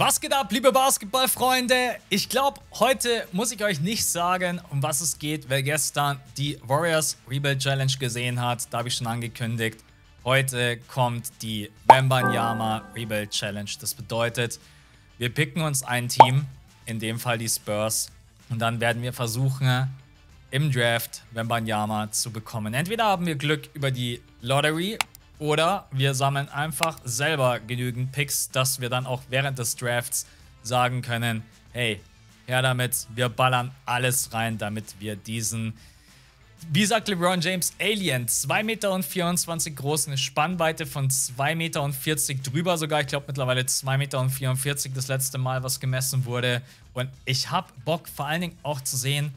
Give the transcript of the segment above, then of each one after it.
Was geht ab, liebe Basketballfreunde? Ich glaube, heute muss ich euch nicht sagen, um was es geht, wer gestern die Warriors Rebuild Challenge gesehen hat. Da habe ich schon angekündigt. Heute kommt die Wembanyama Rebuild Challenge. Das bedeutet, wir picken uns ein Team, in dem Fall die Spurs, und dann werden wir versuchen, im Draft Wembanyama zu bekommen. Entweder haben wir Glück über die Lottery oder wir sammeln einfach selber genügend Picks, dass wir dann auch während des Drafts sagen können, hey, her damit, wir ballern alles rein, damit wir diesen, wie sagt LeBron James, Alien, 2 Meter und 24 groß, eine Spannweite von 2 Meter und 40 drüber sogar, ich glaube mittlerweile 2 Meter und 44 das letzte Mal, was gemessen wurde. Und ich habe Bock vor allen Dingen auch zu sehen,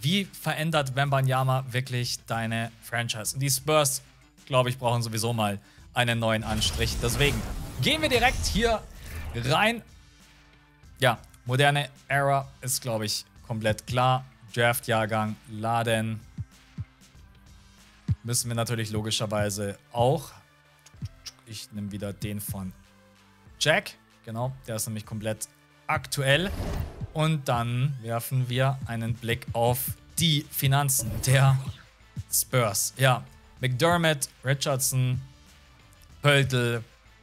wie verändert Wembanyama wirklich deine Franchise. Und die Spurs glaube ich, brauchen sowieso mal einen neuen Anstrich. Deswegen gehen wir direkt hier rein. Ja, moderne Era ist, glaube ich, komplett klar. Draft-Jahrgang laden. Müssen wir natürlich logischerweise auch. Ich nehme wieder den von Jack. Genau, der ist nämlich komplett aktuell. Und dann werfen wir einen Blick auf die Finanzen der Spurs. Ja, McDermott, Richardson, Pöltl.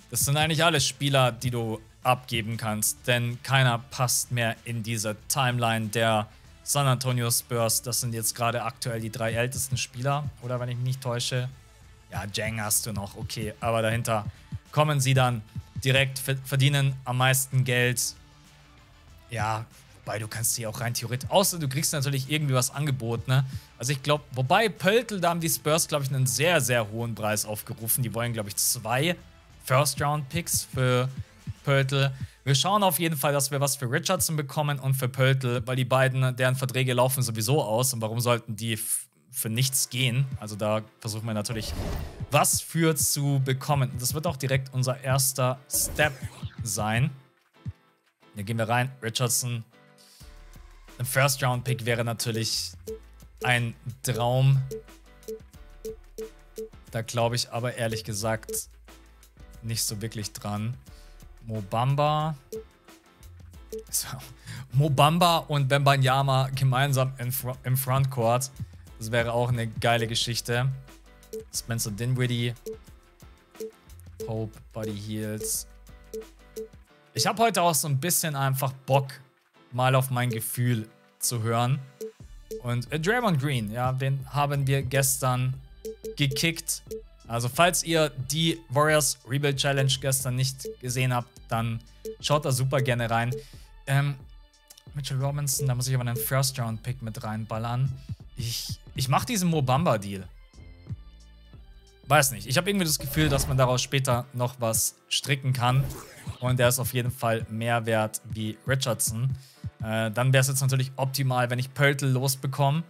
Das sind eigentlich alles Spieler, die du abgeben kannst, denn keiner passt mehr in diese Timeline der San Antonio Spurs. Das sind jetzt gerade aktuell die drei ältesten Spieler, oder wenn ich mich nicht täusche. Ja, Jang hast du noch, okay, aber dahinter kommen sie dann direkt, verdienen am meisten Geld. Ja, Wobei, du kannst sie auch rein theoretisch, außer du kriegst natürlich irgendwie was angeboten, ne? Also ich glaube, wobei Pöltl, da haben die Spurs, glaube ich, einen sehr, sehr hohen Preis aufgerufen. Die wollen, glaube ich, zwei First-Round-Picks für Pöltl. Wir schauen auf jeden Fall, dass wir was für Richardson bekommen und für Pöltl, weil die beiden, deren Verträge laufen sowieso aus. Und warum sollten die für nichts gehen? Also da versuchen wir natürlich was für zu bekommen. Das wird auch direkt unser erster Step sein. Hier gehen wir rein. Richardson ein First-Round-Pick wäre natürlich ein Traum. Da glaube ich aber ehrlich gesagt nicht so wirklich dran. Mobamba. So. Mobamba und Bembanyama gemeinsam im Frontcourt. Das wäre auch eine geile Geschichte. Spencer Dinwiddie. Hope, Buddy Heals. Ich habe heute auch so ein bisschen einfach Bock, mal auf mein Gefühl zu hören. Und äh, Draymond Green, ja, den haben wir gestern gekickt. Also falls ihr die Warriors Rebuild Challenge gestern nicht gesehen habt, dann schaut da super gerne rein. Ähm, Mitchell Robinson, da muss ich aber einen First-Round-Pick mit reinballern. Ich, ich mache diesen Mobamba-Deal. Weiß nicht. Ich habe irgendwie das Gefühl, dass man daraus später noch was stricken kann. Und der ist auf jeden Fall mehr wert wie Richardson. Äh, dann wäre es jetzt natürlich optimal, wenn ich Pöltl losbekomme.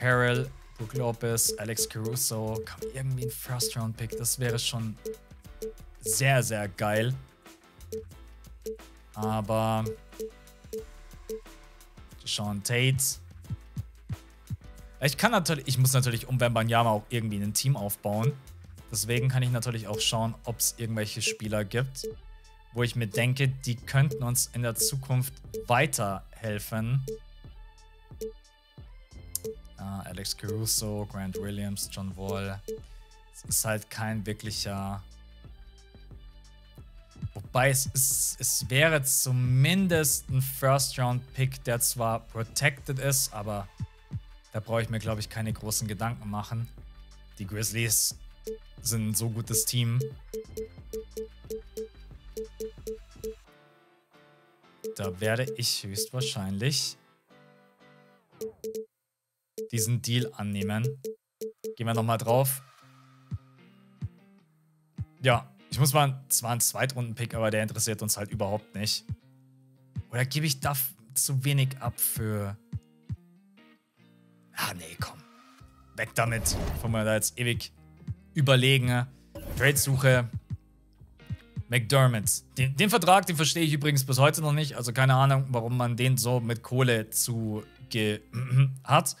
Harrell, Brook Lopez, Alex Caruso. Kam irgendwie ein First-Round-Pick. Das wäre schon sehr, sehr geil. Aber Sean Tate. Ich kann natürlich, ich muss natürlich um Wembanyama auch irgendwie ein Team aufbauen. Deswegen kann ich natürlich auch schauen, ob es irgendwelche Spieler gibt, wo ich mir denke, die könnten uns in der Zukunft weiterhelfen. Uh, Alex Caruso, Grant Williams, John Wall. Es ist halt kein wirklicher... Wobei es, ist, es wäre zumindest ein First-Round-Pick, der zwar protected ist, aber da brauche ich mir, glaube ich, keine großen Gedanken machen. Die Grizzlies sind ein so gutes Team. Da werde ich höchstwahrscheinlich diesen Deal annehmen. Gehen wir nochmal drauf. Ja, ich muss mal, zwar einen Zweitrunden-Pick, aber der interessiert uns halt überhaupt nicht. Oder gebe ich da zu wenig ab für... Ah, nee, komm. Weg damit. Bevor wir da jetzt ewig überlegen. Trade-Suche. McDermott. Den, den, Vertrag, den verstehe ich übrigens bis heute noch nicht. Also keine Ahnung, warum man den so mit Kohle zu hat.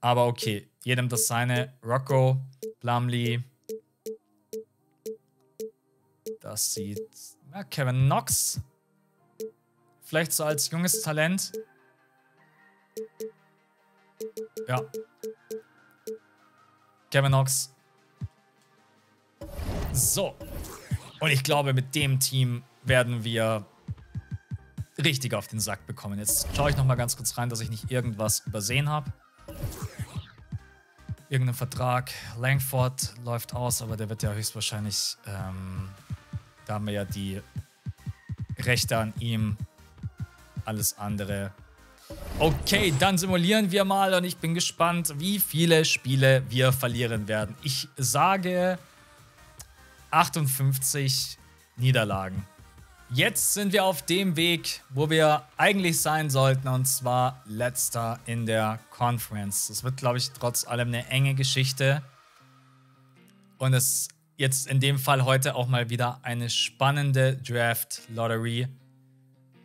Aber okay, jedem das seine. Rocco, Plumlee. Das sieht... Ja, Kevin Knox Vielleicht so als junges Talent. Ja. Kevin Knox. So. Und ich glaube, mit dem Team werden wir richtig auf den Sack bekommen. Jetzt schaue ich noch mal ganz kurz rein, dass ich nicht irgendwas übersehen habe. Irgendein Vertrag. Langford läuft aus, aber der wird ja höchstwahrscheinlich... Ähm, da haben wir ja die Rechte an ihm. Alles andere. Okay, dann simulieren wir mal und ich bin gespannt, wie viele Spiele wir verlieren werden. Ich sage 58 Niederlagen. Jetzt sind wir auf dem Weg, wo wir eigentlich sein sollten, und zwar letzter in der Conference. Das wird, glaube ich, trotz allem eine enge Geschichte. Und es jetzt in dem Fall heute auch mal wieder eine spannende Draft Lottery.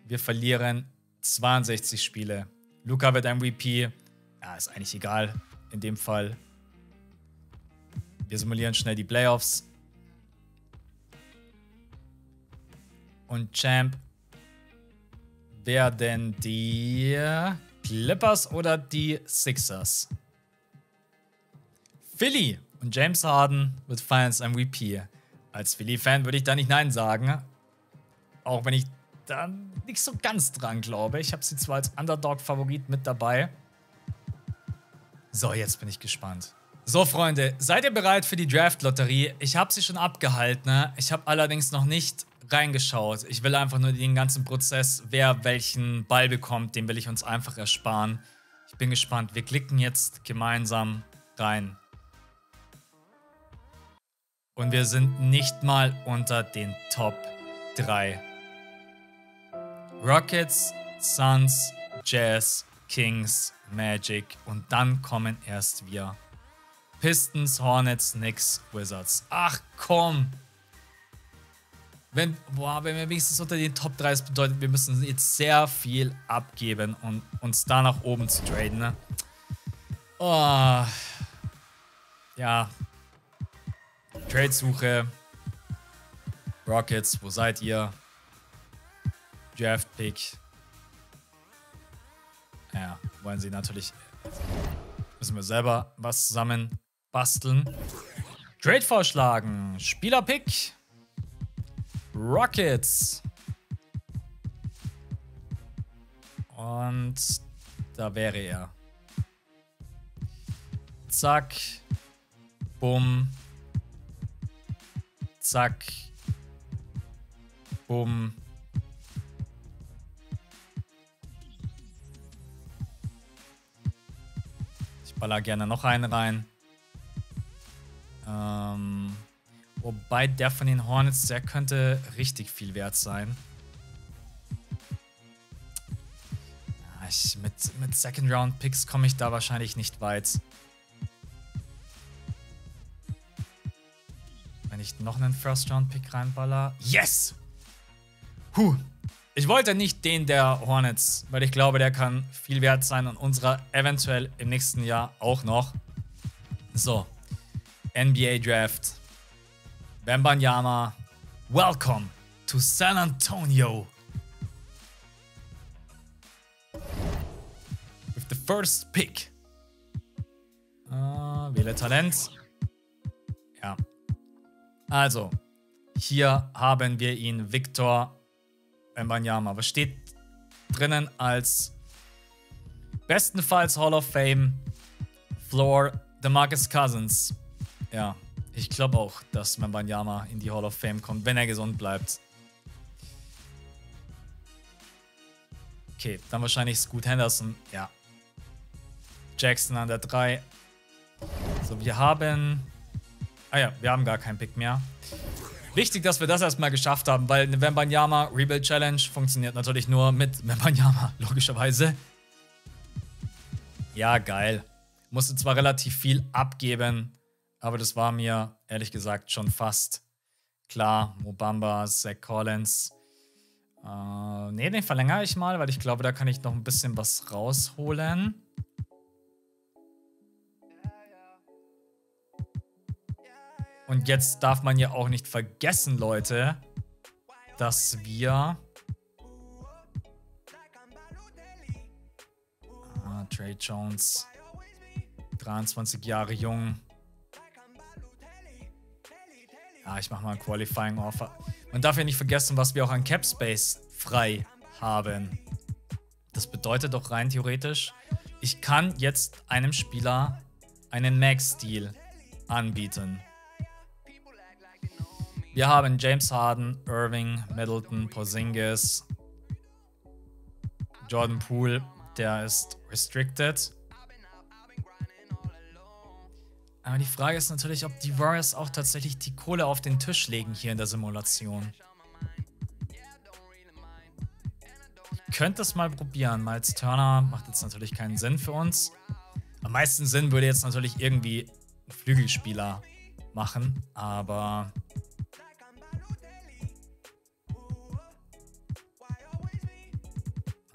Wir verlieren 62 Spiele. Luca wird MVP. Ja, ist eigentlich egal in dem Fall. Wir simulieren schnell die Playoffs. Und Champ werden die Clippers oder die Sixers? Philly und James Harden wird Finals MVP. Als Philly-Fan würde ich da nicht Nein sagen. Auch wenn ich da nicht so ganz dran glaube. Ich habe sie zwar als Underdog-Favorit mit dabei. So, jetzt bin ich gespannt. So, Freunde, seid ihr bereit für die Draft-Lotterie? Ich habe sie schon abgehalten. Ne? Ich habe allerdings noch nicht reingeschaut. Ich will einfach nur den ganzen Prozess, wer welchen Ball bekommt, den will ich uns einfach ersparen. Ich bin gespannt. Wir klicken jetzt gemeinsam rein. Und wir sind nicht mal unter den Top 3. Rockets, Suns, Jazz, Kings, Magic und dann kommen erst wir. Pistons, Hornets, Knicks, Wizards. Ach komm! Wenn, boah, wenn wir wenigstens unter den Top 3 ist, bedeutet, wir müssen jetzt sehr viel abgeben, um uns da nach oben zu traden, ne? Oh. Ja. Trade-Suche. Rockets, wo seid ihr? Draft-Pick. Ja, wollen sie natürlich. Müssen wir selber was zusammen basteln. Trade vorschlagen. Spieler-Pick. Rockets. Und da wäre er. Zack. Bumm. Zack. Bumm. Ich baller gerne noch einen rein. Ähm... Wobei der von den Hornets, der könnte richtig viel wert sein. Ja, ich, mit, mit Second Round Picks komme ich da wahrscheinlich nicht weit. Wenn ich noch einen First Round Pick reinballer. Yes! Huh. Ich wollte nicht den der Hornets, weil ich glaube, der kann viel wert sein und unserer eventuell im nächsten Jahr auch noch. So. NBA Draft. Bambanyama, welcome to San Antonio. With the first pick. Uh, wähle Talent. Ja. Also, hier haben wir ihn, Victor Bambanyama. Was steht drinnen als bestenfalls Hall of Fame Floor DeMarcus Cousins? Ja, ich glaube auch, dass Mbanyama in die Hall of Fame kommt, wenn er gesund bleibt. Okay, dann wahrscheinlich Scoot Henderson. Ja. Jackson an der 3. So, wir haben... Ah ja, wir haben gar keinen Pick mehr. Wichtig, dass wir das erstmal geschafft haben, weil eine Wembanyama Rebuild Challenge funktioniert natürlich nur mit Wembanyama, logischerweise. Ja, geil. Musste zwar relativ viel abgeben, aber das war mir ehrlich gesagt schon fast klar. Mobamba, Zach Collins. Äh, ne, den verlängere ich mal, weil ich glaube, da kann ich noch ein bisschen was rausholen. Und jetzt darf man ja auch nicht vergessen, Leute, dass wir... Ah, Trey Jones, 23 Jahre jung. Ja, ich mache mal ein Qualifying Offer. Man darf ja nicht vergessen, was wir auch an Cap Space frei haben. Das bedeutet doch rein theoretisch, ich kann jetzt einem Spieler einen Max-Deal anbieten. Wir haben James Harden, Irving, Middleton, Porzingis, Jordan Poole, der ist restricted. Aber die Frage ist natürlich, ob die Warriors auch tatsächlich die Kohle auf den Tisch legen hier in der Simulation. Ich könnte es mal probieren. Miles Turner macht jetzt natürlich keinen Sinn für uns. Am meisten Sinn würde jetzt natürlich irgendwie ein Flügelspieler machen, aber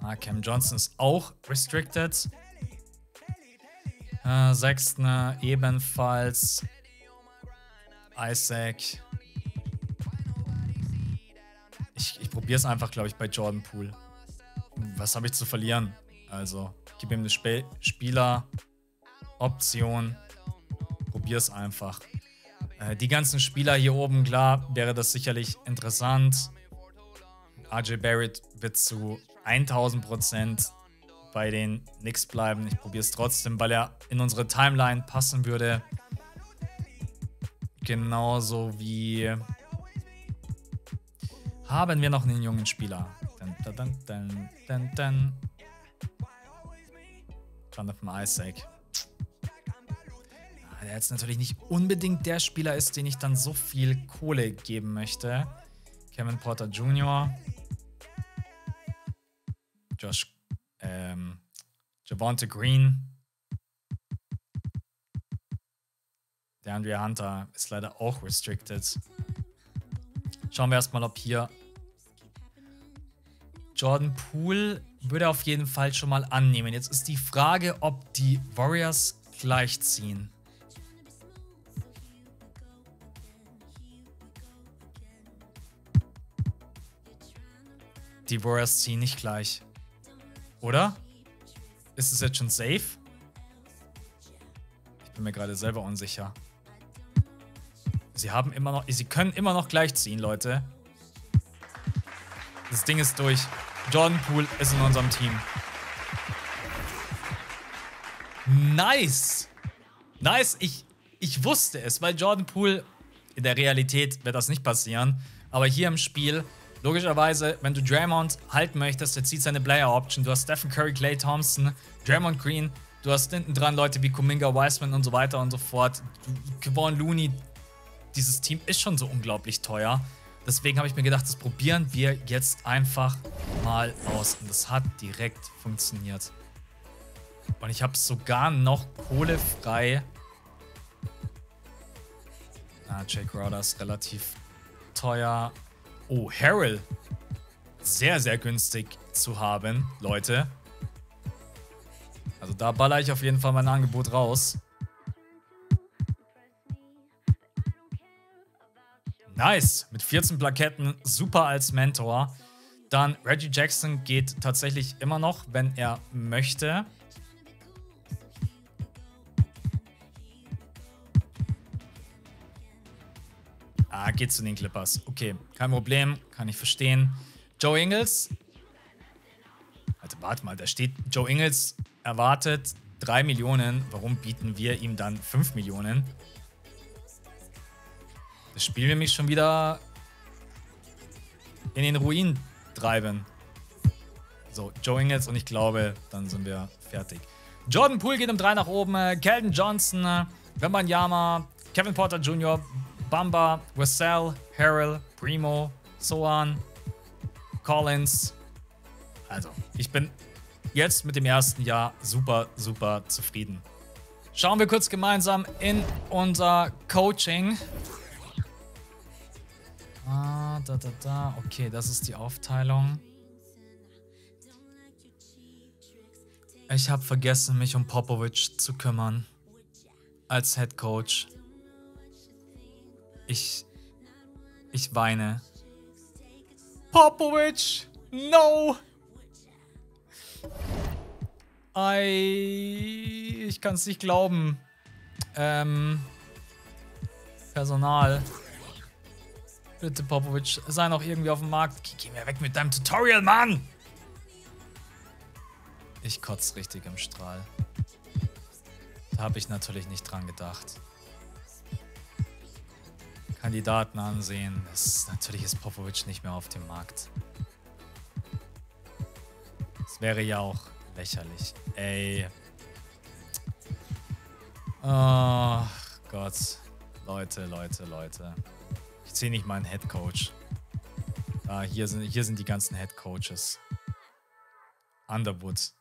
Ah, Cam Johnson ist auch restricted. Äh, Sechsten ebenfalls. Isaac. Ich, ich probiere es einfach, glaube ich, bei Jordan Poole. Was habe ich zu verlieren? Also, gib ihm eine Sp Spieleroption. Probier es einfach. Äh, die ganzen Spieler hier oben, klar, wäre das sicherlich interessant. RJ Barrett wird zu 1000 Prozent bei den Knicks bleiben. Ich probiere es trotzdem, weil er in unsere Timeline passen würde. Genauso wie haben wir noch einen jungen Spieler. Dun, dun, dun, dun. Jonathan Isaac. Der jetzt natürlich nicht unbedingt der Spieler ist, den ich dann so viel Kohle geben möchte. Kevin Porter Jr. Josh, ähm, Javante Green. Der Andrea Hunter ist leider auch restricted. Schauen wir erstmal, ob hier Jordan Poole würde auf jeden Fall schon mal annehmen. Jetzt ist die Frage, ob die Warriors gleichziehen. Die Warriors ziehen nicht gleich. Oder? Ist es jetzt schon safe? Ich bin mir gerade selber unsicher. Sie haben immer noch. Sie können immer noch gleichziehen, Leute. Das Ding ist durch. Jordan Poole ist in unserem Team. Nice! Nice, ich, ich wusste es, weil Jordan Poole in der Realität wird das nicht passieren. Aber hier im Spiel Logischerweise, wenn du Draymond halten möchtest, der zieht seine Player Option. Du hast Stephen Curry, Clay Thompson, Draymond Green. Du hast hinten dran Leute wie Kuminga, Wiseman und so weiter und so fort. Kevon Looney. Dieses Team ist schon so unglaublich teuer. Deswegen habe ich mir gedacht, das probieren wir jetzt einfach mal aus. Und das hat direkt funktioniert. Und ich habe sogar noch kohlefrei. Ah, Jake Crowder ist relativ teuer. Oh, Harrell. Sehr, sehr günstig zu haben, Leute. Also da baller ich auf jeden Fall mein Angebot raus. Nice. Mit 14 Plaketten. Super als Mentor. Dann Reggie Jackson geht tatsächlich immer noch, wenn er möchte. Geht zu den Clippers. Okay, kein Problem, kann ich verstehen. Joe Ingles. Also, warte mal, da steht Joe Ingles erwartet 3 Millionen. Warum bieten wir ihm dann 5 Millionen? Das Spiel will mich schon wieder in den Ruin treiben. So, Joe Ingles und ich glaube, dann sind wir fertig. Jordan Poole geht um 3 nach oben. Kelton Johnson, Wembanyama, Kevin Porter Jr., Bamba, Wessel, Harrell, Primo, Soan, Collins. Also, ich bin jetzt mit dem ersten Jahr super, super zufrieden. Schauen wir kurz gemeinsam in unser Coaching. Ah, da, da, da. Okay, das ist die Aufteilung. Ich habe vergessen, mich um Popovic zu kümmern. Als Head Coach. Ich. Ich weine. Popovic! No! Ei, ich kann es nicht glauben. Ähm, Personal. Bitte, Popovic, sei noch irgendwie auf dem Markt. Geh mir weg mit deinem Tutorial, Mann! Ich kotze richtig im Strahl. Da habe ich natürlich nicht dran gedacht. Kandidaten ansehen. Das, natürlich ist Popovic nicht mehr auf dem Markt. Das wäre ja auch lächerlich. Ey. Oh Gott. Leute, Leute, Leute. Ich sehe nicht meinen Head Coach. Ah, hier sind, hier sind die ganzen Head Coaches. Underwood.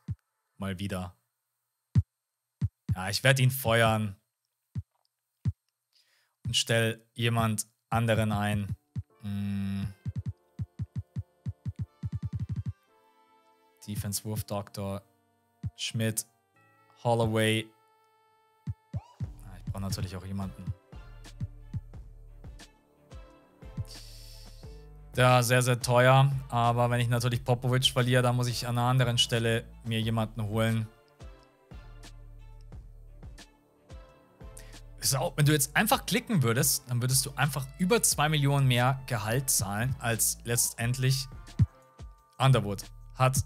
Mal wieder. Ja, ich werde ihn feuern. Stell jemand anderen ein. Hm. Defense Wurf Doctor. Schmidt. Holloway. Ah, ich brauche natürlich auch jemanden. Ja, sehr, sehr teuer. Aber wenn ich natürlich Popovic verliere, dann muss ich an einer anderen Stelle mir jemanden holen. So, wenn du jetzt einfach klicken würdest, dann würdest du einfach über 2 Millionen mehr Gehalt zahlen, als letztendlich Underwood hat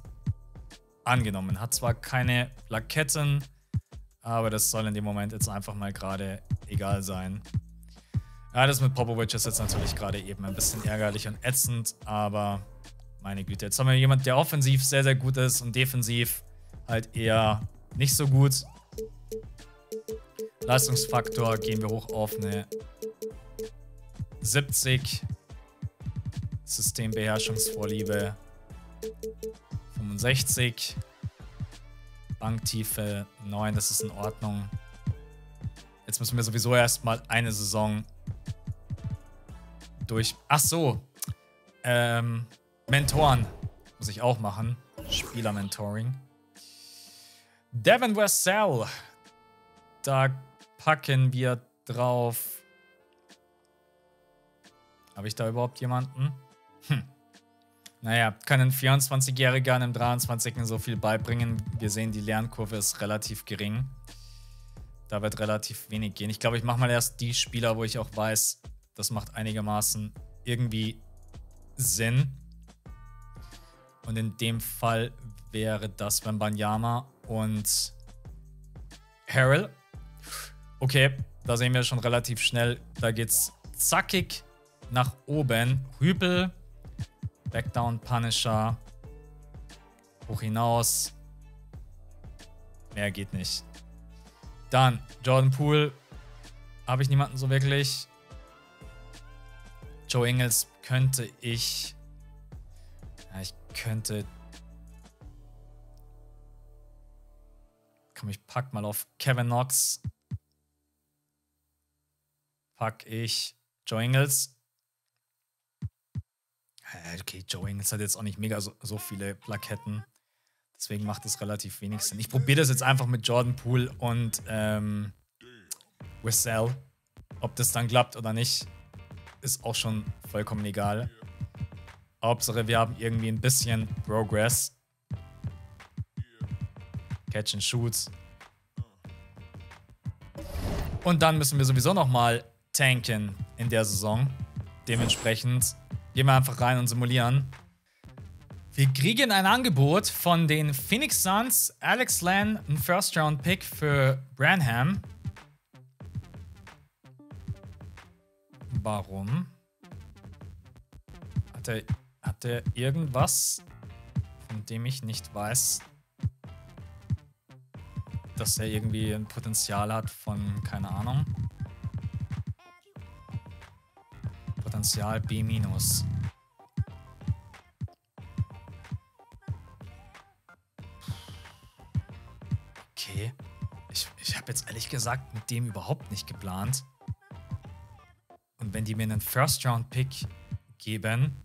angenommen. Hat zwar keine Plaketten, aber das soll in dem Moment jetzt einfach mal gerade egal sein. Ja, das mit Popovic ist jetzt natürlich gerade eben ein bisschen ärgerlich und ätzend, aber meine Güte, jetzt haben wir jemanden, der offensiv sehr, sehr gut ist und defensiv halt eher nicht so gut. Leistungsfaktor gehen wir hoch auf eine 70. Systembeherrschungsvorliebe 65. Banktiefe 9, das ist in Ordnung. Jetzt müssen wir sowieso erstmal eine Saison durch. Ach so. Ähm, Mentoren muss ich auch machen. Spieler-Mentoring. Devin Wessel. Da packen wir drauf. Habe ich da überhaupt jemanden? Hm. Naja, kann ein 24-Jähriger einem 23 so viel beibringen. Wir sehen, die Lernkurve ist relativ gering. Da wird relativ wenig gehen. Ich glaube, ich mache mal erst die Spieler, wo ich auch weiß, das macht einigermaßen irgendwie Sinn. Und in dem Fall wäre das Wembanyama und Harrell. Okay, da sehen wir schon relativ schnell, da geht's zackig nach oben. Hübel, Backdown Punisher, hoch hinaus. Mehr geht nicht. Dann Jordan Poole. Habe ich niemanden so wirklich. Joe Ingles könnte ich. Ja, ich könnte. Komm, ich pack mal auf Kevin Knox. Pack ich Joe Ingles. Okay, Joe Ingles hat jetzt auch nicht mega so, so viele Plaketten. Deswegen macht es relativ wenig Sinn. Ich probiere das jetzt einfach mit Jordan Poole und ähm, Wissell. Ob das dann klappt oder nicht ist auch schon vollkommen egal. Hauptsache, wir haben irgendwie ein bisschen Progress. Catch and Shoot. Und dann müssen wir sowieso nochmal tanken in der Saison. Dementsprechend gehen wir einfach rein und simulieren. Wir kriegen ein Angebot von den Phoenix Suns, Alex Len, ein First-Round-Pick für Branham. Warum? Hat er, hat er irgendwas, von dem ich nicht weiß, dass er irgendwie ein Potenzial hat von, keine Ahnung. Potenzial B-. Okay. Ich, ich habe jetzt ehrlich gesagt mit dem überhaupt nicht geplant. Und wenn die mir einen First-Round-Pick geben,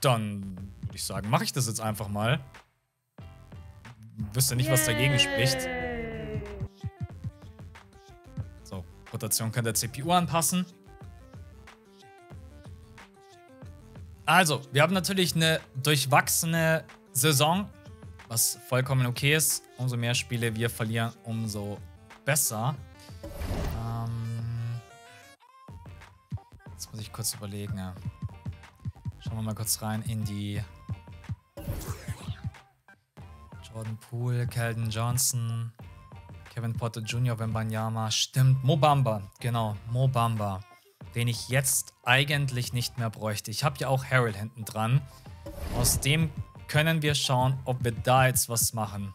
dann würde ich sagen, mache ich das jetzt einfach mal. Wüsste nicht, was dagegen spricht. Rotation kann der CPU anpassen. Also, wir haben natürlich eine durchwachsene Saison was vollkommen okay ist. Umso mehr Spiele wir verlieren, umso besser. Ähm Jetzt muss ich kurz überlegen. Schauen wir mal kurz rein in die Jordan Poole, Keldon Johnson, Kevin Potter Jr., Wembanyama. Stimmt, Mobamba. Genau, Mobamba. Den ich jetzt eigentlich nicht mehr bräuchte. Ich habe ja auch Harold hinten dran. Aus dem können wir schauen, ob wir da jetzt was machen.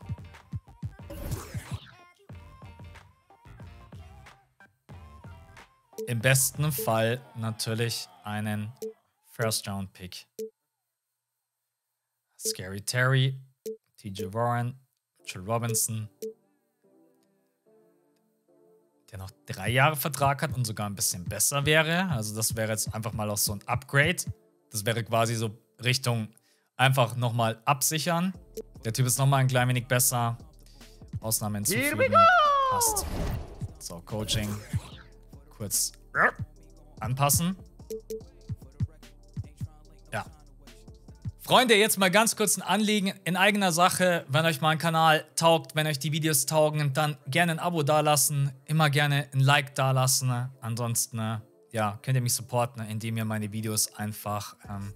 Im besten Fall natürlich einen First-Round-Pick. Scary Terry, TJ Warren, Mitchell Robinson, der noch drei Jahre Vertrag hat und sogar ein bisschen besser wäre. Also das wäre jetzt einfach mal auch so ein Upgrade. Das wäre quasi so Richtung einfach nochmal absichern. Der Typ ist nochmal ein klein wenig besser. Ausnahmen hinzufügen. Passt. So, Coaching. Kurz anpassen. Freunde, jetzt mal ganz kurz ein Anliegen in eigener Sache. Wenn euch mein Kanal taugt, wenn euch die Videos taugen, dann gerne ein Abo dalassen. Immer gerne ein Like dalassen. Ansonsten, ja, könnt ihr mich supporten, indem ihr meine Videos einfach ähm,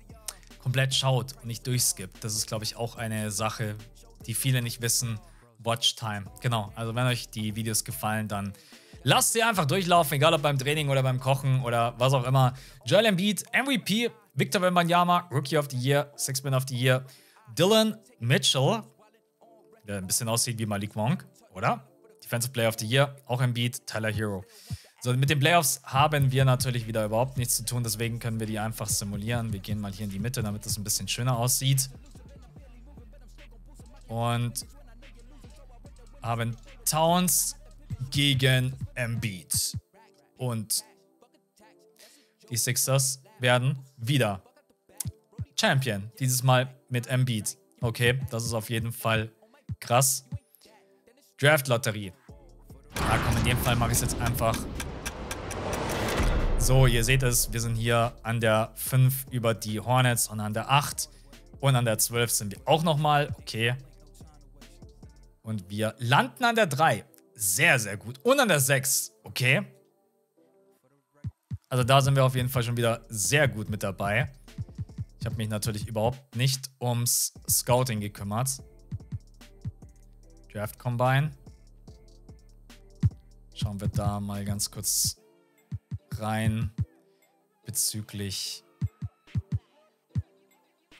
komplett schaut und nicht durchskippt. Das ist, glaube ich, auch eine Sache, die viele nicht wissen. Watchtime. Genau, also wenn euch die Videos gefallen, dann lasst sie einfach durchlaufen, egal ob beim Training oder beim Kochen oder was auch immer. Joel Embiid, MVP, Victor Wembanyama, Rookie of the Year, Six-Man of the Year, Dylan Mitchell, der ein bisschen aussieht wie Malik Monk, oder? Defensive Player of the Year, auch Embiid, Tyler Hero. So, mit den Playoffs haben wir natürlich wieder überhaupt nichts zu tun, deswegen können wir die einfach simulieren. Wir gehen mal hier in die Mitte, damit das ein bisschen schöner aussieht. Und haben Towns gegen Embiid. Und die Sixers werden wieder Champion. Dieses Mal mit Embiid. Okay, das ist auf jeden Fall krass. Draft-Lotterie. Ja, komm, in dem Fall mache ich es jetzt einfach so, ihr seht es, wir sind hier an der 5 über die Hornets und an der 8. Und an der 12 sind wir auch nochmal. Okay. Und wir landen an der 3. Sehr, sehr gut. Und an der 6. Okay. Also da sind wir auf jeden Fall schon wieder sehr gut mit dabei. Ich habe mich natürlich überhaupt nicht ums Scouting gekümmert. Draft Combine. Schauen wir da mal ganz kurz rein bezüglich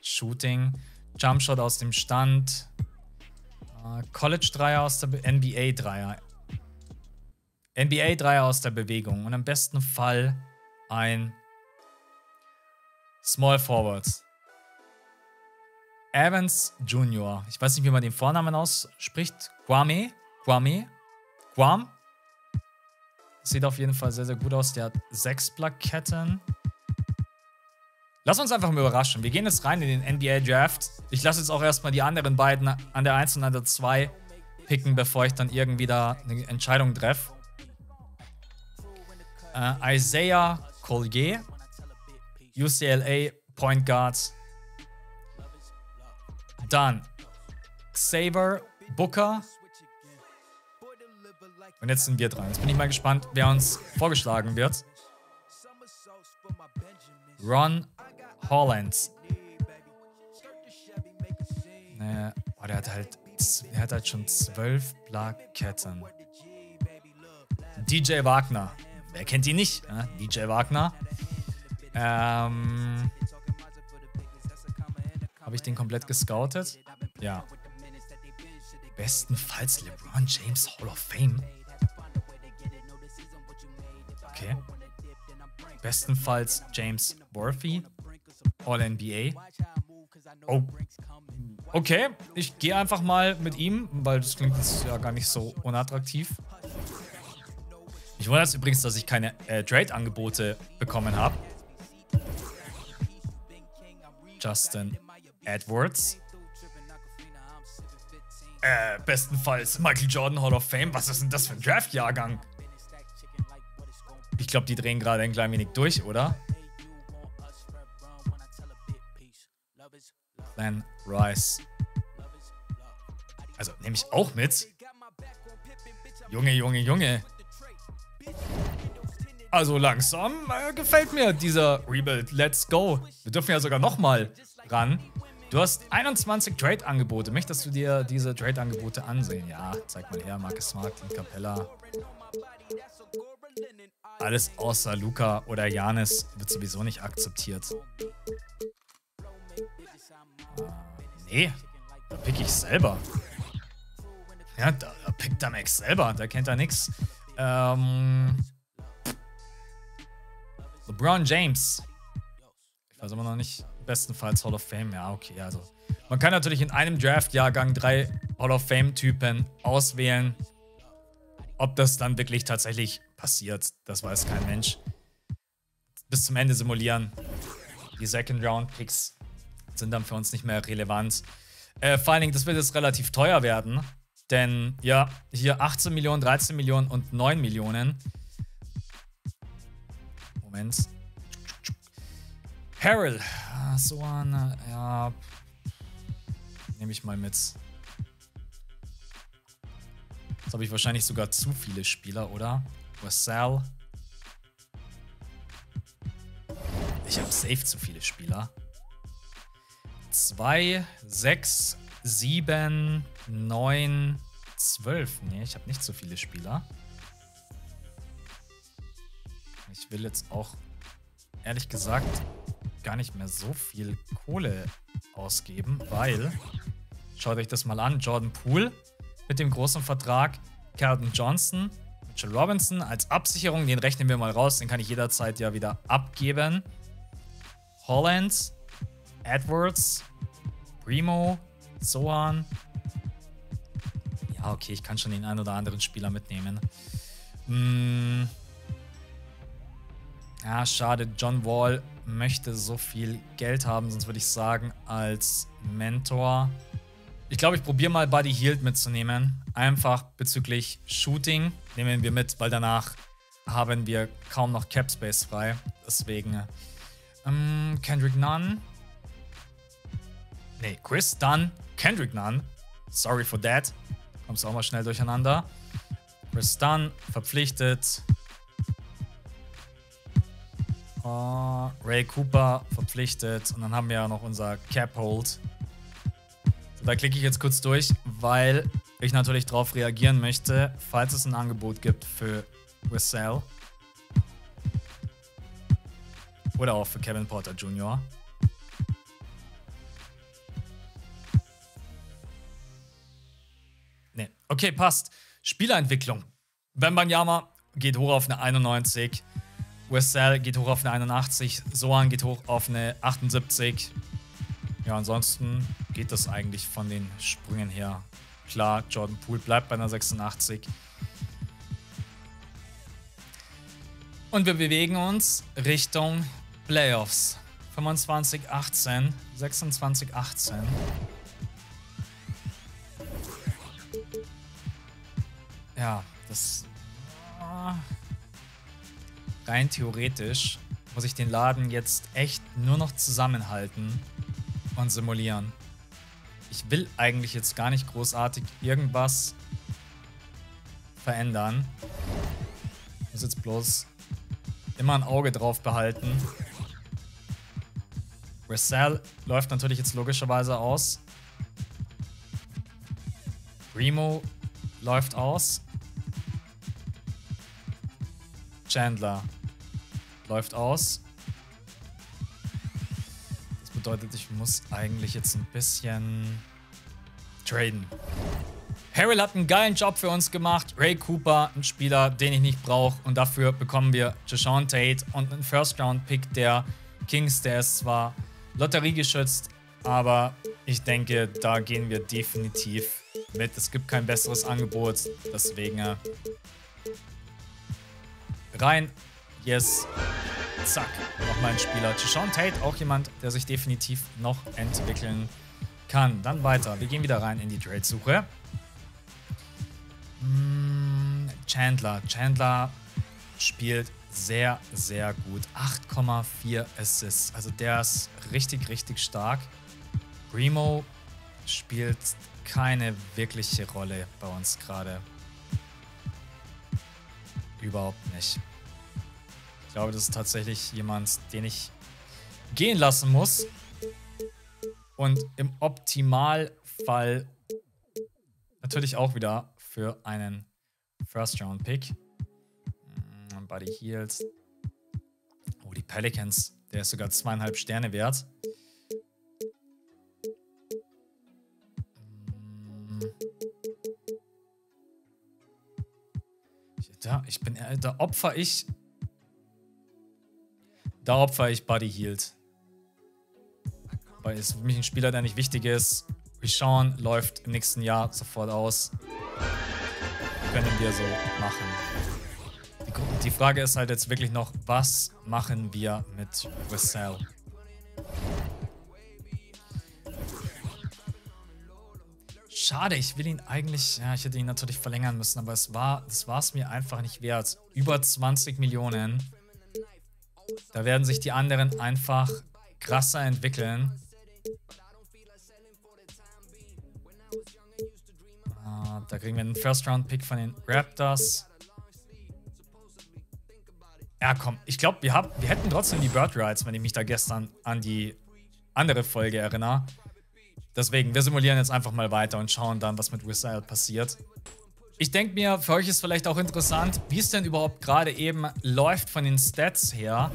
Shooting. Jumpshot aus dem Stand. Uh, College Dreier aus der Be NBA Dreier. NBA Dreier aus der Bewegung. Und im besten Fall ein Small Forward. Evans Jr. Ich weiß nicht, wie man den Vornamen ausspricht. Guame? Guame? Guam? Sieht auf jeden Fall sehr, sehr gut aus. Der hat sechs Plaketten. Lass uns einfach mal überraschen. Wir gehen jetzt rein in den NBA Draft. Ich lasse jetzt auch erstmal die anderen beiden an der 1 und an der 2 picken, bevor ich dann irgendwie da eine Entscheidung treffe. Äh, Isaiah Collier, UCLA Point Guard. Dann Xaver Booker, und jetzt sind wir dran. Jetzt bin ich mal gespannt, wer uns vorgeschlagen wird. Ron Holland. Naja, oh, der hat halt, der hat halt schon zwölf Plaketten. DJ Wagner. Wer kennt ihn nicht? Ja, DJ Wagner. Ähm, Habe ich den komplett gescoutet? Ja. Bestenfalls LeBron James Hall of Fame. Okay. Bestenfalls James Worthy, All-NBA. Oh. Okay, ich gehe einfach mal mit ihm, weil das klingt jetzt ja gar nicht so unattraktiv. Ich wundere jetzt übrigens, dass ich keine äh, Trade-Angebote bekommen habe. Justin Edwards. Äh, bestenfalls Michael Jordan Hall of Fame. Was ist denn das für ein Draft-Jahrgang? Ich glaube, die drehen gerade ein klein wenig durch, oder? Glenn Rice. Also nehme ich auch mit. Junge, Junge, Junge. Also langsam äh, gefällt mir dieser Rebuild. Let's go. Wir dürfen ja sogar nochmal ran. Du hast 21 Trade-Angebote. Möchtest du dir diese Trade-Angebote ansehen? Ja, zeig mal her. Marcus Smart, Capella. Alles außer Luca oder Janis wird sowieso nicht akzeptiert. Nee, da pick ich selber. Ja, da, da pickt der Max selber. Da kennt er nix. Ähm, LeBron James. Ich weiß immer noch nicht. Bestenfalls Hall of Fame. Ja, okay. Also, man kann natürlich in einem Draft-Jahrgang drei Hall of Fame-Typen auswählen. Ob das dann wirklich tatsächlich passiert, das weiß kein Mensch. Bis zum Ende simulieren. Die Second-Round-Picks sind dann für uns nicht mehr relevant. Äh, vor allen Dingen, das wird jetzt relativ teuer werden. Denn ja, hier 18 Millionen, 13 Millionen und 9 Millionen. Moment. Harrell. Ah, so eine, ja. Nehme ich mal mit. Jetzt habe ich wahrscheinlich sogar zu viele Spieler, oder? Vassal. Ich habe safe zu viele Spieler. 2, 6, 7, 9, 12. Nee, ich habe nicht so viele Spieler. Ich will jetzt auch, ehrlich gesagt, gar nicht mehr so viel Kohle ausgeben, weil, schaut euch das mal an, Jordan Poole mit dem großen Vertrag, Carlton Johnson, Mitchell Robinson als Absicherung, den rechnen wir mal raus, den kann ich jederzeit ja wieder abgeben. Holland, Edwards, Primo, Sohan. Ja, okay, ich kann schon den einen oder anderen Spieler mitnehmen. Hm. Ja, schade. John Wall möchte so viel Geld haben, sonst würde ich sagen, als Mentor. Ich glaube, ich probiere mal Buddy Hield mitzunehmen. Einfach bezüglich Shooting nehmen wir mit, weil danach haben wir kaum noch Cap Space frei. Deswegen ähm, Kendrick Nunn. Nee, Chris Dunn, Kendrick Nunn. Sorry for that. Kommst auch mal schnell durcheinander. Chris Dunn verpflichtet. Uh, Ray Cooper verpflichtet. Und dann haben wir ja noch unser Cap Hold. So, da klicke ich jetzt kurz durch, weil ich natürlich darauf reagieren möchte, falls es ein Angebot gibt für Wissell. Oder auch für Kevin Porter Jr. Nee. Okay, passt. Spielerentwicklung. Bembanyama geht hoch auf eine 91. Wessel geht hoch auf eine 81. Sohan geht hoch auf eine 78. Ja, ansonsten geht das eigentlich von den Sprüngen her. Klar, Jordan Poole bleibt bei einer 86. Und wir bewegen uns Richtung Playoffs. 25, 18, 26, 18. Ja, das. Rein theoretisch muss ich den Laden jetzt echt nur noch zusammenhalten und simulieren. Ich will eigentlich jetzt gar nicht großartig irgendwas verändern. Ich muss jetzt bloß immer ein Auge drauf behalten. Ressell läuft natürlich jetzt logischerweise aus. Primo läuft aus. Chandler läuft aus. Das bedeutet, ich muss eigentlich jetzt ein bisschen traden. Harrell hat einen geilen Job für uns gemacht. Ray Cooper, ein Spieler, den ich nicht brauche. Und dafür bekommen wir Jashawn Tate und einen First-Round-Pick der Kings. Der ist zwar lotteriegeschützt, aber ich denke, da gehen wir definitiv mit. Es gibt kein besseres Angebot. Deswegen äh, rein. Yes. Zack. Nochmal ein Spieler. Jashawn Tate, auch jemand, der sich definitiv noch entwickeln kann. Dann weiter. Wir gehen wieder rein in die Trade-Suche. Hm, Chandler. Chandler spielt sehr, sehr gut. 8,4 Assists. Also der ist richtig, richtig stark. Primo spielt keine wirkliche Rolle bei uns gerade. Überhaupt nicht. Ich glaube, das ist tatsächlich jemand, den ich gehen lassen muss. Und im Optimalfall natürlich auch wieder für einen First-Round-Pick. Mm, Buddy Heals. Oh, die Pelicans. Der ist sogar zweieinhalb Sterne wert. Da, ich bin, äh, da opfer ich. Da opfer ich Buddy Healed. Weil es für mich ein Spieler, der nicht wichtig ist. Rishon läuft im nächsten Jahr sofort aus. Können wir so machen. Die, Frage ist halt jetzt wirklich noch, was machen wir mit Wissel? Schade, ich will ihn eigentlich, ja, ich hätte ihn natürlich verlängern müssen, aber es war, das war es mir einfach nicht wert. Über 20 Millionen. Da werden sich die anderen einfach krasser entwickeln. Ah, da kriegen wir einen First-Round-Pick von den Raptors. Ja, komm, ich glaube, wir, wir hätten trotzdem die Bird Rides, wenn ich mich da gestern an die andere Folge erinnere. Deswegen, wir simulieren jetzt einfach mal weiter und schauen dann, was mit Wizard passiert. Ich denke mir, für euch ist vielleicht auch interessant, wie es denn überhaupt gerade eben läuft von den Stats her.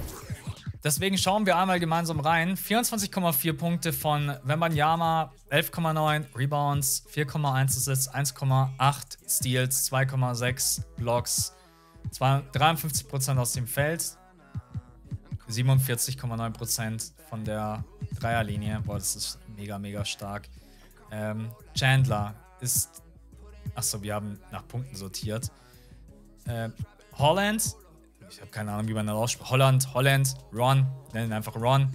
Deswegen schauen wir einmal gemeinsam rein. 24,4 Punkte von Wembanyama, 11,9 Rebounds, 4,1 Assists, 1,8 Steals, 2,6 Blocks, 53% aus dem Feld, 47,9% von der Dreierlinie. Boah, das ist mega, mega stark. Ähm, Chandler ist. Achso, wir haben nach Punkten sortiert. Äh, Holland. Ich habe keine Ahnung, wie man das ausspricht. Holland, Holland, Ron. Nennen ihn einfach Ron.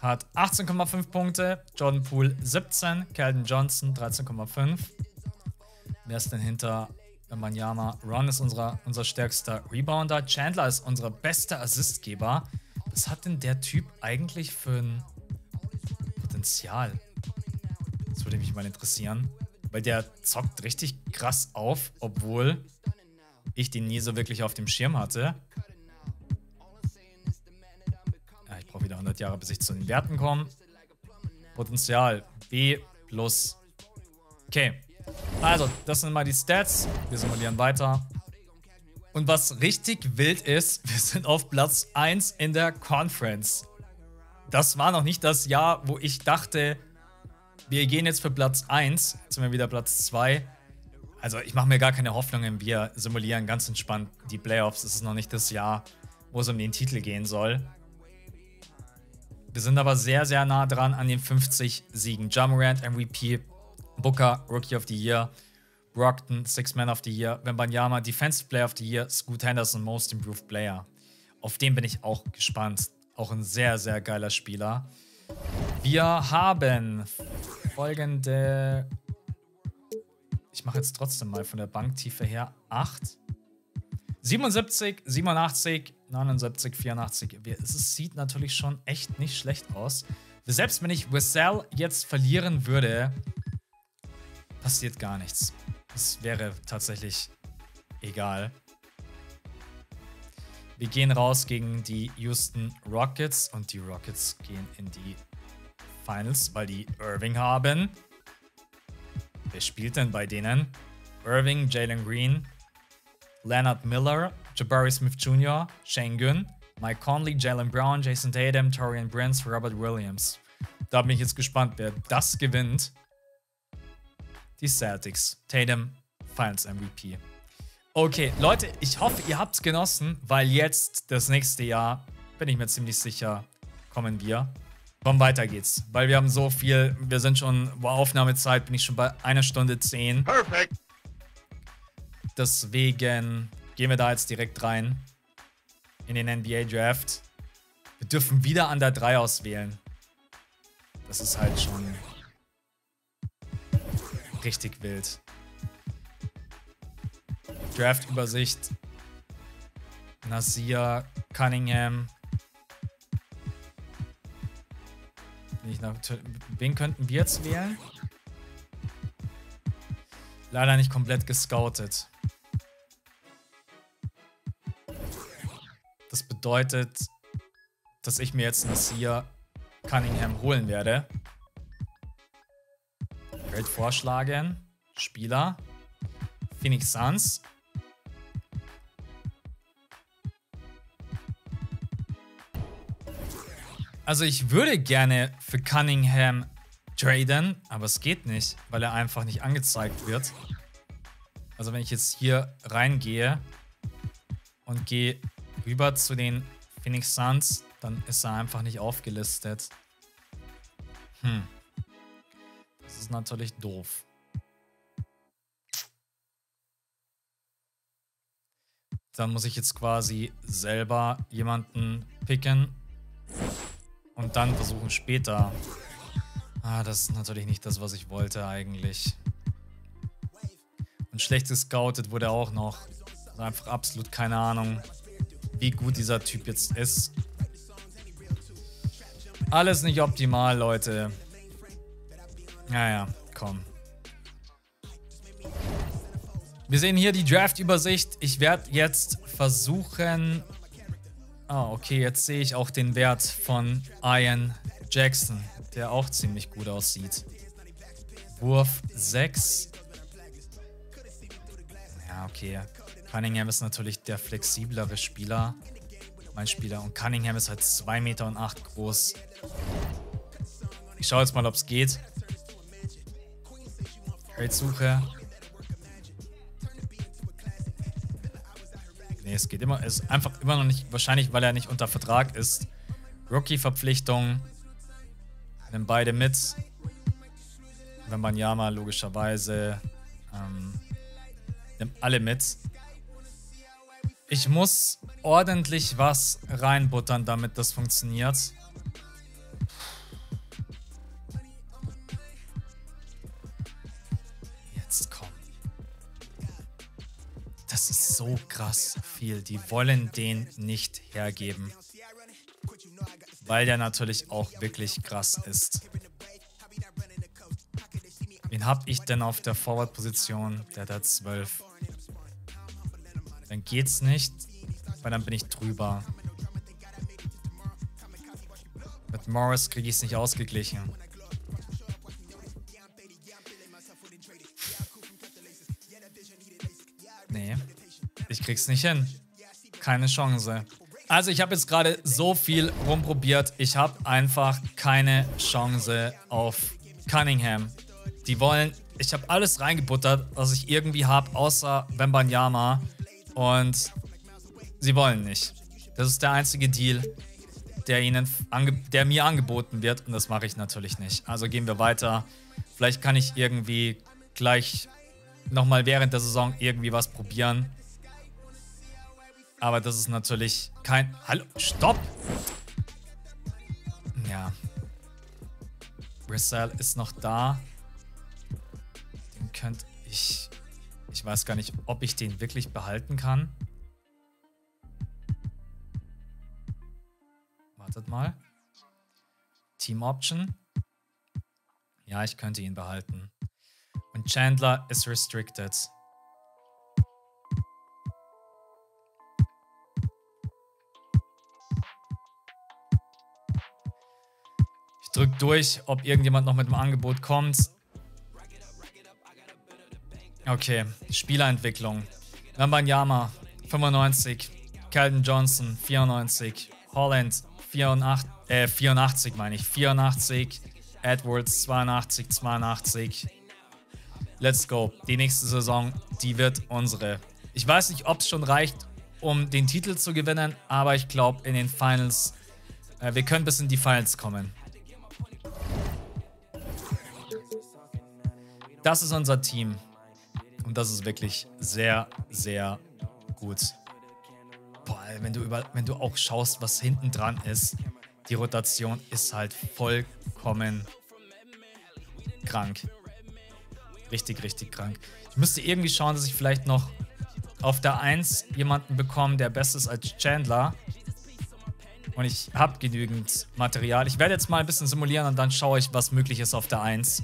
Hat 18,5 Punkte. Jordan Poole 17. Calvin Johnson 13,5. Wer ist denn hinter Manyama? Ron ist unser, unser stärkster Rebounder. Chandler ist unser bester Assistgeber. Was hat denn der Typ eigentlich für ein Potenzial? Das würde mich mal interessieren. Weil der zockt richtig krass auf, obwohl ich den nie so wirklich auf dem Schirm hatte. Ja, ich brauche wieder 100 Jahre, bis ich zu den Werten komme. Potenzial B plus. Okay. Also, das sind mal die Stats. Wir simulieren weiter. Und was richtig wild ist, wir sind auf Platz 1 in der Conference das war noch nicht das Jahr, wo ich dachte, wir gehen jetzt für Platz 1. Jetzt sind wir wieder Platz 2. Also ich mache mir gar keine Hoffnungen. Wir simulieren ganz entspannt die Playoffs. Es ist noch nicht das Jahr, wo es um den Titel gehen soll. Wir sind aber sehr, sehr nah dran an den 50 Siegen. Jamorant, MVP, Booker, Rookie of the Year, Brockton, Six Man of the Year, Wembanyama, Defensive Player of the Year, Scoot Henderson, Most Improved Player. Auf den bin ich auch gespannt. Auch ein sehr, sehr geiler Spieler. Wir haben folgende. Ich mache jetzt trotzdem mal von der Banktiefe her 8. 77, 87, 79, 84. Es sieht natürlich schon echt nicht schlecht aus. Selbst wenn ich Wissell jetzt verlieren würde, passiert gar nichts. Es wäre tatsächlich egal. Wir gehen raus gegen die Houston Rockets und die Rockets gehen in die Finals, weil die Irving haben. Wer spielt denn bei denen? Irving, Jalen Green, Leonard Miller, Jabari Smith Jr., Shane Gunn, Mike Conley, Jalen Brown, Jason Tatum, Torian Prince, Robert Williams. Da bin ich jetzt gespannt, wer das gewinnt. Die Celtics. Tatum, Finals MVP. Okay, Leute, ich hoffe, ihr habt es genossen, weil jetzt das nächste Jahr, bin ich mir ziemlich sicher, kommen wir. Komm, weiter geht's. Weil wir haben so viel, wir sind schon, wo Aufnahmezeit bin ich schon bei einer Stunde zehn. Perfekt. Deswegen gehen wir da jetzt direkt rein in den NBA Draft. Wir dürfen wieder an der 3 auswählen. Das ist halt schon richtig wild. Draft-Übersicht. Nasir, Cunningham. Wen könnten wir jetzt wählen? Leider nicht komplett gescoutet. Das bedeutet, dass ich mir jetzt Nasir Cunningham holen werde. Trade vorschlagen. Spieler. Phoenix Suns. Also ich würde gerne für Cunningham traden, aber es geht nicht, weil er einfach nicht angezeigt wird. Also wenn ich jetzt hier reingehe und gehe rüber zu den Phoenix Suns, dann ist er einfach nicht aufgelistet. Hm. Das ist natürlich doof. Dann muss ich jetzt quasi selber jemanden picken und dann versuchen später. Ah, das ist natürlich nicht das, was ich wollte eigentlich. Und schlecht gescoutet wurde auch noch. Also einfach absolut keine Ahnung, wie gut dieser Typ jetzt ist. Alles nicht optimal, Leute. Naja, komm. Wir sehen hier die Draft-Übersicht. Ich werde jetzt versuchen... Ah, okay, jetzt sehe ich auch den Wert von Ian Jackson, der auch ziemlich gut aussieht. Wurf 6. Ja, okay. Cunningham ist natürlich der flexiblere Spieler. Mein Spieler. Und Cunningham ist halt 2 Meter und 8 groß. Ich schaue jetzt mal, ob es geht. Trade-Suche. Nee, es geht immer. Es ist einfach immer noch nicht. Wahrscheinlich, weil er nicht unter Vertrag ist. Rookie-Verpflichtung. Nehmen beide mit. Wenn man Yama logischerweise. Ähm, nimmt alle mit. Ich muss ordentlich was reinbuttern, damit das funktioniert. Das ist so krass viel. Die wollen den nicht hergeben. Weil der natürlich auch wirklich krass ist. Wen hab ich denn auf der Forward-Position? Der hat 12. Dann geht's nicht, weil dann bin ich drüber. Mit Morris kriege ich es nicht ausgeglichen. Nee, ich krieg's nicht hin. Keine Chance. Also ich habe jetzt gerade so viel rumprobiert. Ich habe einfach keine Chance auf Cunningham. Die wollen... Ich habe alles reingebuttert, was ich irgendwie habe, außer Wembanyama. Und sie wollen nicht. Das ist der einzige Deal, der, ihnen der mir angeboten wird. Und das mache ich natürlich nicht. Also gehen wir weiter. Vielleicht kann ich irgendwie gleich nochmal während der Saison irgendwie was probieren. Aber das ist natürlich kein... Hallo, stopp! Ja. Rissell ist noch da. Den könnte ich... Ich weiß gar nicht, ob ich den wirklich behalten kann. Wartet mal. Team Option. Ja, ich könnte ihn behalten. Und Chandler ist restricted. Ich drück durch, ob irgendjemand noch mit dem Angebot kommt. Okay, Spielerentwicklung. Rambanyama, 95. Calvin Johnson, 94. Holland, 84, äh, 84 meine ich, 84. Edwards, 82, 82. Let's go. Die nächste Saison, die wird unsere. Ich weiß nicht, ob es schon reicht, um den Titel zu gewinnen, aber ich glaube in den Finals, äh, wir können bis in die Finals kommen. Das ist unser Team. Und das ist wirklich sehr, sehr gut. Boah, wenn du, über, wenn du auch schaust, was hinten dran ist, die Rotation ist halt vollkommen krank. Richtig, richtig krank. Ich müsste irgendwie schauen, dass ich vielleicht noch auf der 1 jemanden bekomme, der besser ist als Chandler. Und ich habe genügend Material. Ich werde jetzt mal ein bisschen simulieren und dann schaue ich, was möglich ist auf der 1.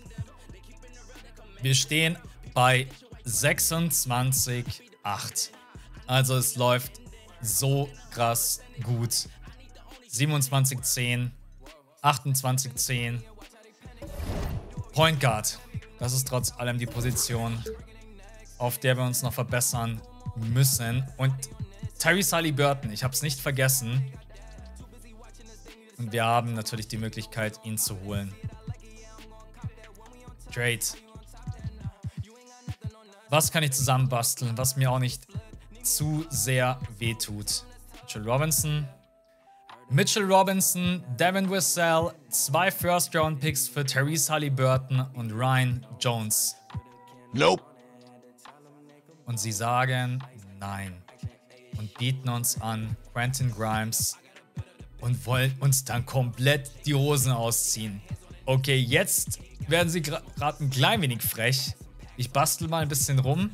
Wir stehen bei 26-8. Also es läuft so krass gut. 27-10, 28-10. Point Guard. Das ist trotz allem die Position, auf der wir uns noch verbessern müssen. Und Tyree Burton, ich habe es nicht vergessen. Und wir haben natürlich die Möglichkeit, ihn zu holen. Trade. Was kann ich zusammenbasteln, was mir auch nicht zu sehr wehtut? Mitchell Robinson. Mitchell Robinson, Devin Wissell, zwei First-Round-Picks für Therese Halliburton und Ryan Jones. Nope. Und sie sagen nein. Und bieten uns an Quentin Grimes und wollen uns dann komplett die Hosen ausziehen. Okay, jetzt werden sie gerade ein klein wenig frech. Ich bastel mal ein bisschen rum.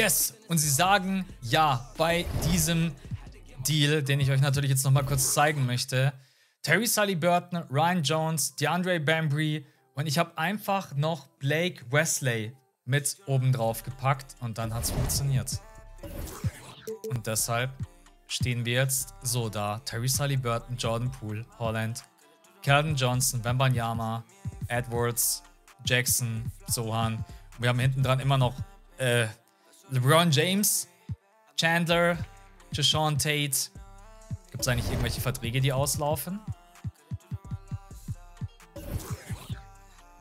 Yes! Und sie sagen ja bei diesem Deal, den ich euch natürlich jetzt nochmal kurz zeigen möchte. Terry Sully Burton, Ryan Jones, DeAndre Bambry und ich habe einfach noch Blake Wesley mit oben drauf gepackt und dann hat es funktioniert. Und deshalb stehen wir jetzt so da. Terry Sully Burton, Jordan Poole, Holland, Calvin Johnson, Wembanyama, Edwards, Jackson, Sohan. Wir haben hinten dran immer noch äh, LeBron James, Chandler, Jashawn Tate. Gibt es eigentlich irgendwelche Verträge, die auslaufen?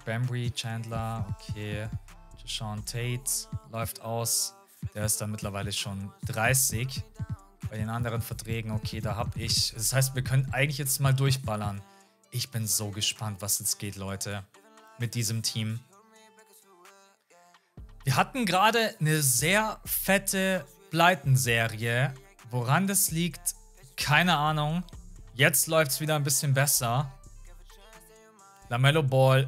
Bambry, Chandler, okay. Sean Tate läuft aus. Der ist dann mittlerweile schon 30. Bei den anderen Verträgen, okay, da habe ich. Das heißt, wir können eigentlich jetzt mal durchballern. Ich bin so gespannt, was jetzt geht, Leute. Mit diesem Team. Wir hatten gerade eine sehr fette Pleitenserie. Woran das liegt, keine Ahnung. Jetzt läuft es wieder ein bisschen besser. Lamello Ball,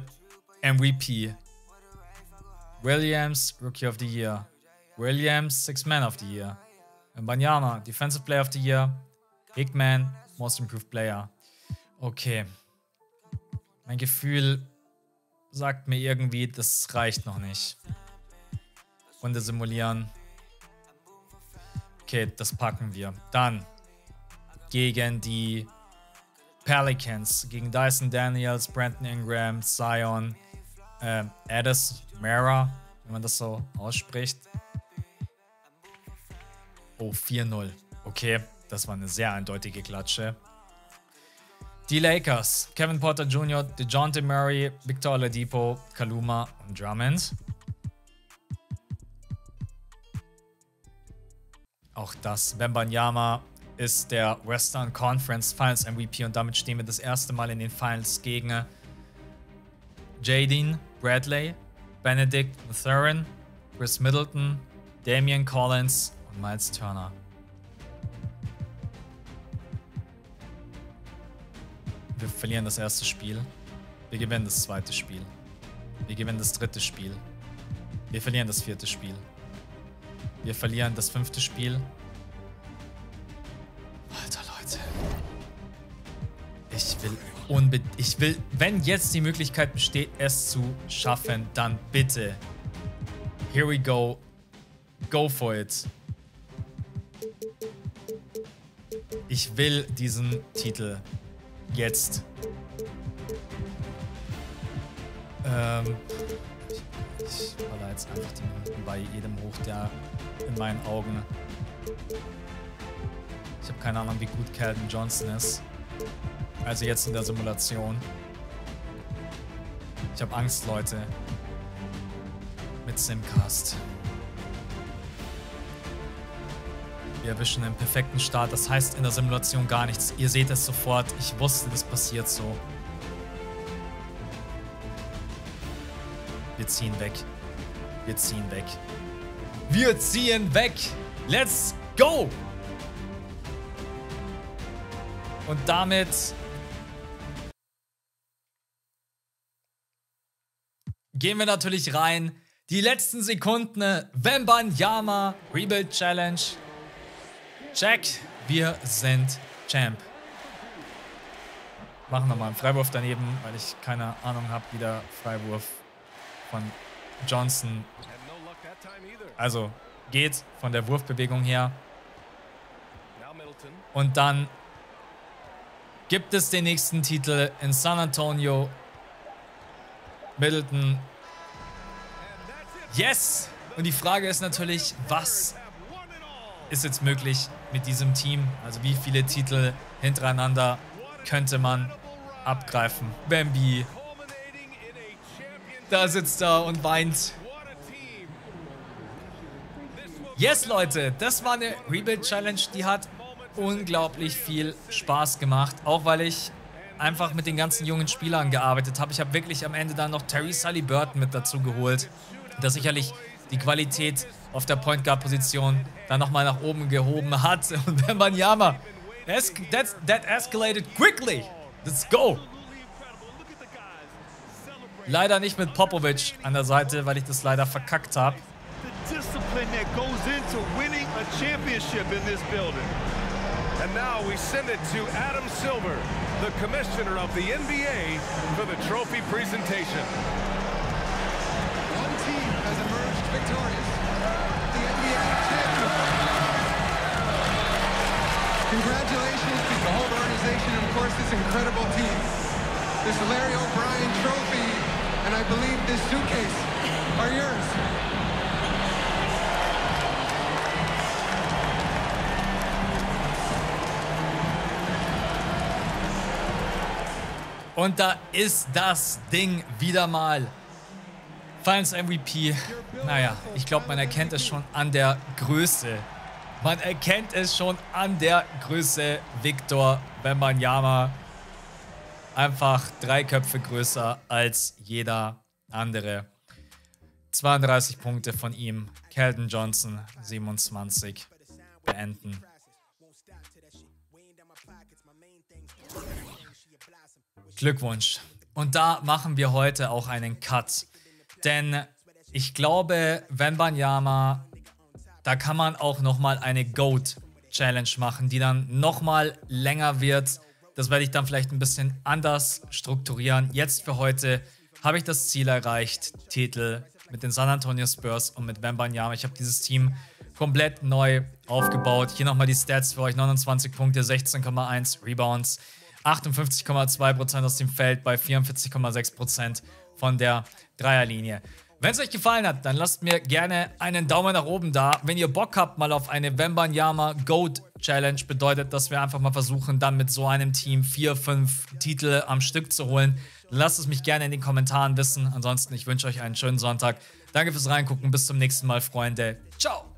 MVP. Williams, Rookie of the Year. Williams, Six Man of the Year. Banyama, Defensive Player of the Year. Hickman, Most Improved Player. Okay. Mein Gefühl sagt mir irgendwie, das reicht noch nicht. Runde simulieren. Okay, das packen wir. Dann gegen die Pelicans, gegen Dyson Daniels, Brandon Ingram, Zion, äh, Addis Mara, wenn man das so ausspricht. Oh, 4-0. Okay, das war eine sehr eindeutige Klatsche. Die Lakers, Kevin Porter Jr., DeJounte Murray, Victor Oladipo, Kaluma und Drummond. Auch das, Bembanyama ist der Western Conference Finals MVP und damit stehen wir das erste Mal in den Finals gegen Jadine Bradley, Benedict Mathurin, Chris Middleton, Damian Collins und Miles Turner. Wir verlieren das erste Spiel. Wir gewinnen das zweite Spiel. Wir gewinnen das dritte Spiel. Wir verlieren das vierte Spiel. Wir verlieren das fünfte Spiel. Alter Leute. Ich will unbedingt. Ich will, wenn jetzt die Möglichkeit besteht, es zu schaffen, dann bitte. Here we go. Go for it. Ich will diesen Titel. Jetzt. Ähm. Ich, ich baller jetzt einfach die Minuten bei jedem hoch, der in meinen Augen. Ich habe keine Ahnung, wie gut Calvin Johnson ist. Also jetzt in der Simulation. Ich habe Angst, Leute. Mit Simcast. Wir erwischen einen perfekten Start. Das heißt in der Simulation gar nichts. Ihr seht es sofort. Ich wusste, das passiert so. Wir ziehen weg. Wir ziehen weg. Wir ziehen weg. Let's go! Und damit gehen wir natürlich rein. Die letzten Sekunden, Yama Rebuild Challenge. Jack, wir sind Champ. Machen nochmal einen Freiwurf daneben, weil ich keine Ahnung habe, wie der Freiwurf von Johnson. Also geht von der Wurfbewegung her. Und dann gibt es den nächsten Titel in San Antonio. Middleton. Yes! Und die Frage ist natürlich, was ist jetzt möglich mit diesem Team? Also wie viele Titel hintereinander könnte man abgreifen? Bambi. Da sitzt er und weint. Yes, Leute, das war eine Rebuild-Challenge, die hat unglaublich viel Spaß gemacht. Auch weil ich einfach mit den ganzen jungen Spielern gearbeitet habe. Ich habe wirklich am Ende dann noch Terry Sully Burton mit dazu geholt, der sicherlich die Qualität auf der Point Guard Position dann nochmal nach oben gehoben hat. Und wenn man Yama, das, that escalated quickly. Let's go. Leider nicht mit Popovic an der Seite, weil ich das leider verkackt habe. Discipline that goes into winning a championship in this building. And now we send it to Adam Silver, the commissioner of the NBA, for the trophy presentation. One team has emerged victorious. The NBA champion. Congratulations to the whole organization and, of course, this incredible team. This Larry O'Brien trophy and I believe this suitcase are yours. Und da ist das Ding wieder mal. Finals MVP. Naja, ich glaube, man erkennt es schon an der Größe. Man erkennt es schon an der Größe. Victor Wembanyama. Einfach drei Köpfe größer als jeder andere. 32 Punkte von ihm. Kelton Johnson 27. Beenden. Glückwunsch. Und da machen wir heute auch einen Cut. Denn ich glaube, Wembanyama, da kann man auch nochmal eine GOAT-Challenge machen, die dann nochmal länger wird. Das werde ich dann vielleicht ein bisschen anders strukturieren. Jetzt für heute habe ich das Ziel erreicht. Titel mit den San Antonio Spurs und mit Wembanyama. Ich habe dieses Team komplett neu aufgebaut. Hier nochmal die Stats für euch. 29 Punkte, 16,1 Rebounds. 58,2% aus dem Feld bei 44,6% von der Dreierlinie. Wenn es euch gefallen hat, dann lasst mir gerne einen Daumen nach oben da. Wenn ihr Bock habt mal auf eine Wembanyama Goat Challenge, bedeutet, dass wir einfach mal versuchen, dann mit so einem Team vier, fünf Titel am Stück zu holen. Lasst es mich gerne in den Kommentaren wissen. Ansonsten, ich wünsche euch einen schönen Sonntag. Danke fürs Reingucken. Bis zum nächsten Mal, Freunde. Ciao.